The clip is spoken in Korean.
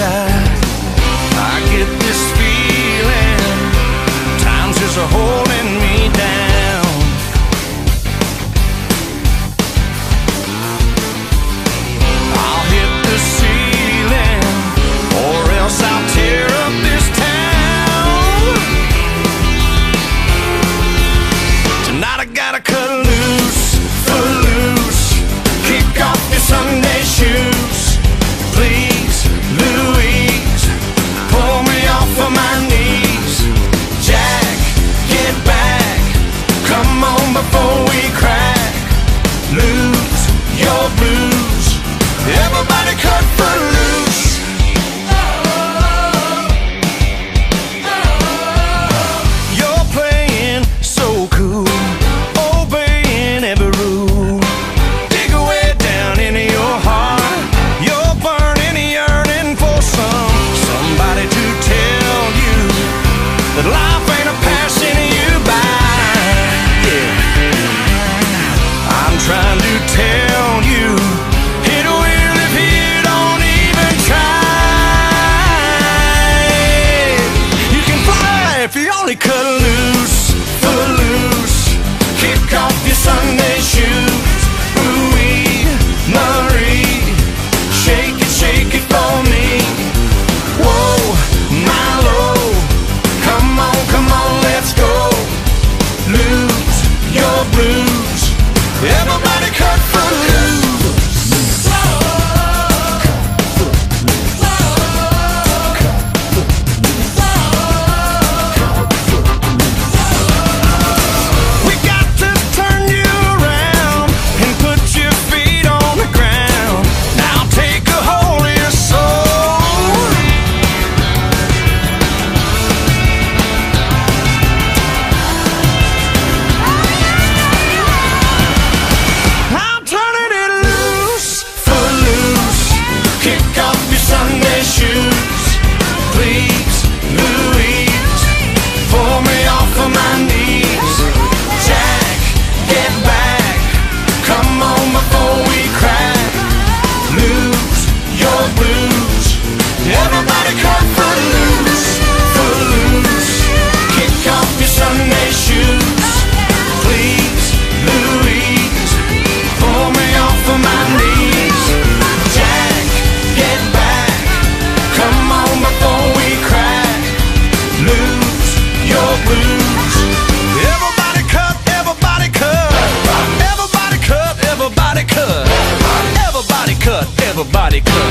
가 Big